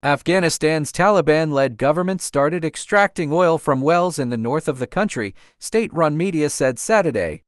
Afghanistan's Taliban led government started extracting oil from wells in the north of the country, state run media said Saturday.